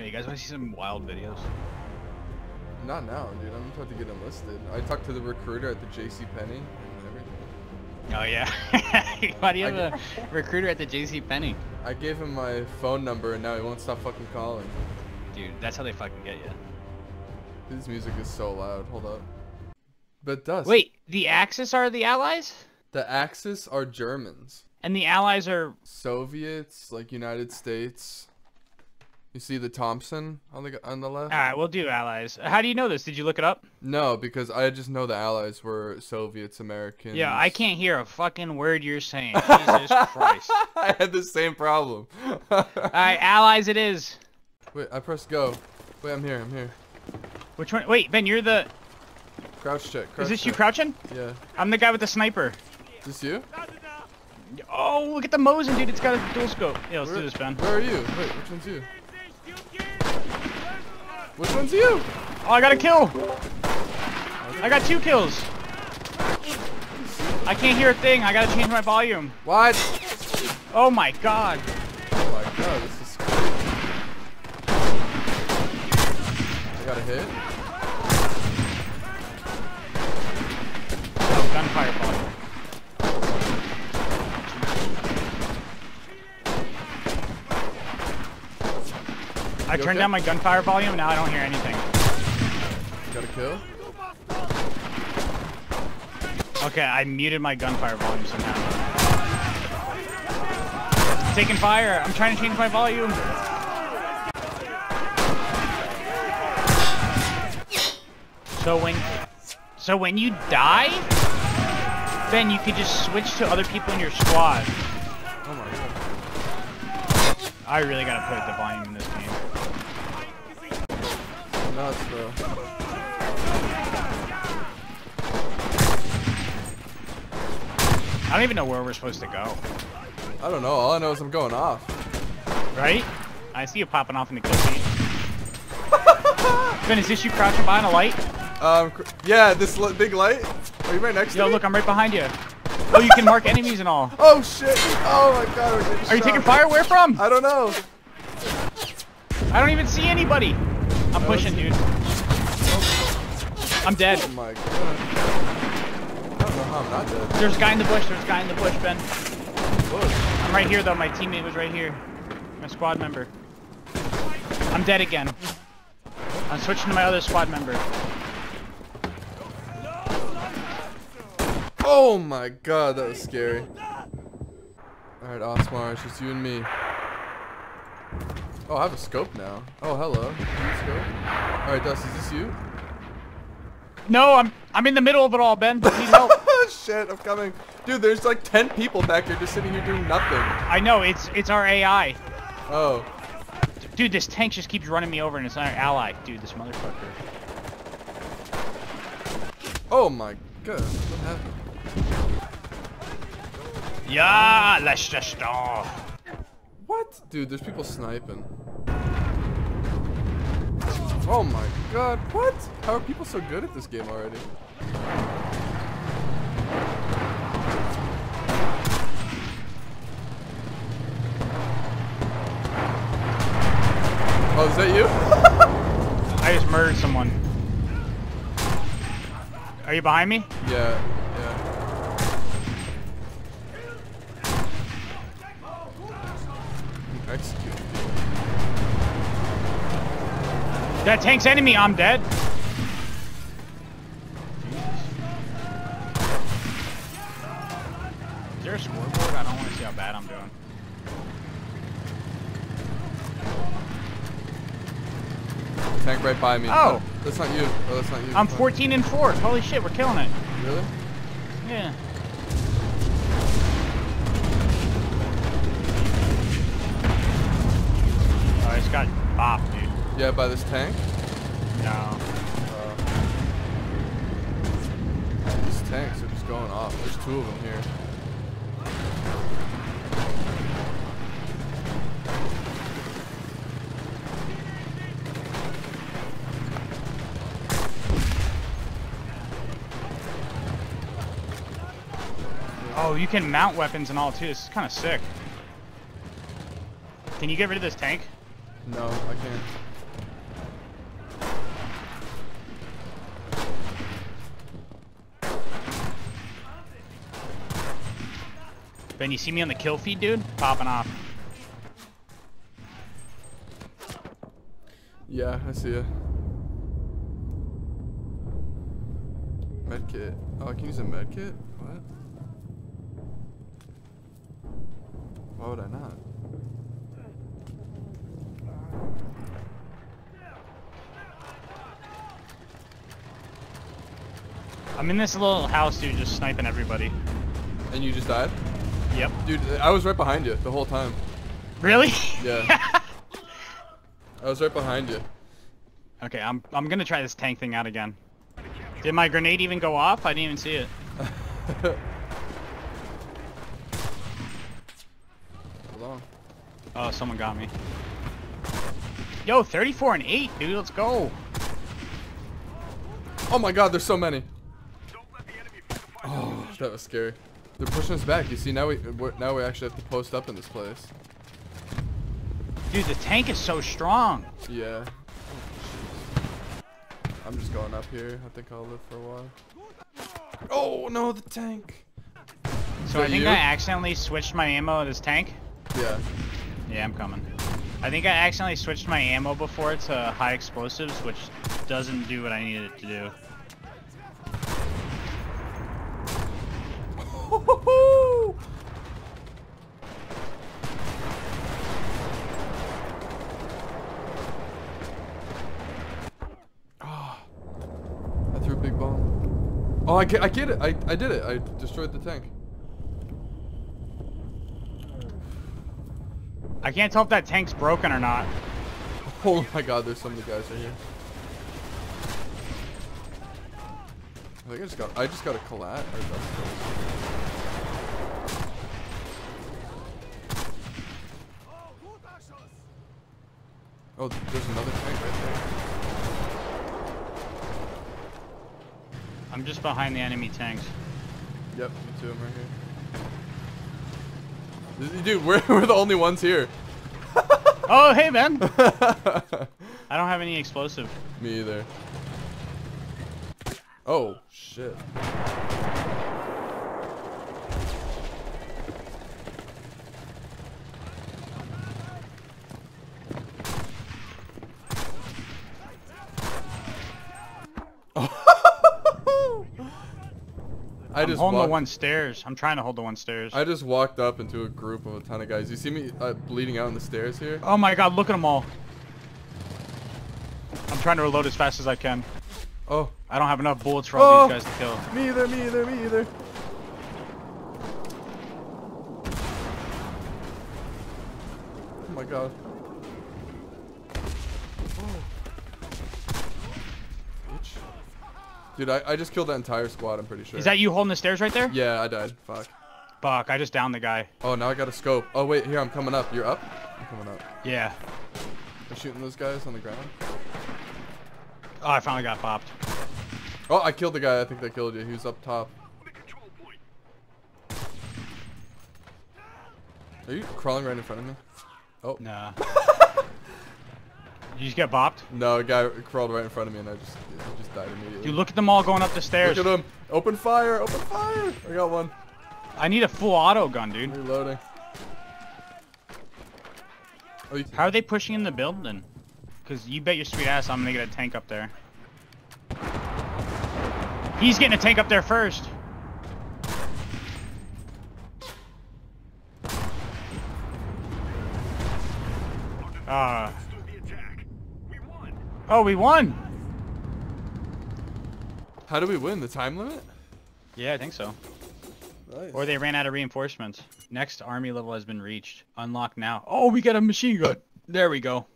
Yeah, you guys want to see some wild videos? Not now, dude. I'm about to get enlisted. I talked to the recruiter at the J.C. Penney and everything. Oh yeah. Why do you have I a recruiter at the JC Penney? I gave him my phone number and now he won't stop fucking calling. Dude, that's how they fucking get you. His music is so loud. Hold up. But Dust. Wait, the Axis are the Allies, The Axis are Germans. and the Allies are. Soviets, like United States. You see the Thompson on the on the left? All right, we'll do Allies. How do you know this? Did you look it up? No, because I just know the Allies were Soviets, Americans. Yeah, I can't hear a fucking word you're saying. Jesus Christ. I had the same problem. All right, Allies it is. Wait, I pressed go. Wait, I'm here. I'm here. Which one? Wait, Ben, you're the. Crouch check. Crouch Is this you crouching? Yeah. I'm the guy with the sniper. Is this you? Oh, look at the Mosin, dude. It's got a dual scope. Yeah, let's Where, do this, Ben. Where are you? Wait, which one's you? Which one's you? Oh, I got a kill. I got two kills. I can't hear a thing. I gotta change my volume. What? Oh my god. Oh my god, this is crazy. I got a hit. Oh, gunfire volume. I You turned okay? down my gunfire volume. Now I don't hear anything. Got a kill. Okay, I muted my gunfire volume somehow. It's taking fire. I'm trying to change my volume. So when, so when you die, then you could just switch to other people in your squad. Oh my god. I really gotta put the volume in this. Nuts, bro. I don't even know where we're supposed to go. I don't know. All I know is I'm going off. Right? I see you popping off in the kill feed. ben, is this you crouching behind a light? Um, yeah, this big light. Are you right next Yo, to me? look, I'm right behind you. Oh, you can mark enemies and all. Oh shit! Oh my god, Are you taking fire? Where from? I don't know. I don't even see anybody. I'm pushing, dude. I'm dead. Oh my god. I don't know how I'm not dead. There's a guy in the bush. There's a guy in the bush, Ben. Look. I'm right here, though. My teammate was right here. My squad member. I'm dead again. I'm switching to my other squad member. Oh my god, that was scary. Alright, Osmar, it's just you and me. Oh, I have a scope now. Oh, hello. Scope? Alright, Dust, is this you? No, I'm I'm in the middle of it all, Ben. Need help. Shit, I'm coming. Dude, there's like 10 people back here just sitting here doing nothing. I know it's it's our AI. Oh. Dude, this tank just keeps running me over, and it's our ally. Dude, this motherfucker. Oh my god. What happened? Yeah, let's just go. What? Dude, there's people sniping. Oh my god, what? How are people so good at this game already? Oh, is that you? I just murdered someone. Are you behind me? yeah, yeah. Execute. That tank's enemy. I'm dead. Is there a scoreboard? I don't want to see how bad I'm doing. Tank right by me. Oh. That's not you. Oh, that's not you. I'm 14 and 4. Holy shit, we're killing it. Really? Yeah. Yeah, by this tank? No. Uh, these tanks are just going off. There's two of them here. Oh, you can mount weapons and all too. This is kind of sick. Can you get rid of this tank? No, I can't. Ben, you see me on the kill feed, dude? Popping off. Yeah, I see ya. Medkit. Oh, I can use a medkit? What? Why would I not? I'm in this little house, dude, just sniping everybody. And you just died? Yep. Dude, I was right behind you the whole time. Really? Yeah. I was right behind you. okay, I'm I'm gonna try this tank thing out again. Did my grenade even go off? I didn't even see it. Hold on. Oh, someone got me. Yo, 34 and 8, dude. Let's go. Oh my god, there's so many. Oh, that was scary. They're pushing us back. You see, now we now we actually have to post up in this place. Dude, the tank is so strong. Yeah. Oh, I'm just going up here. I think I'll live for a while. Oh no, the tank. So I think you? I accidentally switched my ammo to this tank. Yeah. Yeah, I'm coming. I think I accidentally switched my ammo before to high explosives, which doesn't do what I needed it to do. Ah, I threw a big bomb. Oh, I get, I get it. I, I did it. I destroyed the tank. I can't tell if that tank's broken or not. Oh my god, there's some of the guys right here. I think I just got, I just got a collat. Or Oh, there's another tank right there. I'm just behind the enemy tanks. Yep, me too. I'm right here. Dude, we're, we're the only ones here. Oh, hey, man. I don't have any explosive. Me either. Oh, shit. I I'm just holding walked, the one stairs. I'm trying to hold the one stairs. I just walked up into a group of a ton of guys. You see me uh, bleeding out on the stairs here? Oh my god, look at them all. I'm trying to reload as fast as I can. Oh, I don't have enough bullets for all Oh. these guys to kill. me either, me either, me either. Oh my god. Oh. Bitch. Dude, I, I just killed that entire squad, I'm pretty sure. Is that you holding the stairs right there? Yeah, I died. Fuck. Fuck, I just downed the guy. Oh, now I got a scope. Oh, wait, here, I'm coming up. You're up? I'm coming up. Yeah. I'm shooting those guys on the ground. Oh, I finally got popped. Oh, I killed the guy. I think they killed you. He was up top. Are you crawling right in front of me? Oh, Nah. you just get bopped? no, a guy crawled right in front of me and I just, just died immediately. Dude, look at them all going up the stairs. Look at him. Open fire. Open fire. I got one. I need a full auto gun, dude. Reloading. Oh, you, How are they pushing in the building? Because you bet your sweet ass I'm gonna get a tank up there. He's getting a tank up there first. Ah. Oh, we won. how do we win? The time limit? Yeah, I think so. Nice. Or they ran out of reinforcements. Next army level has been reached. Unlock now. Oh, we got a machine gun. There we go.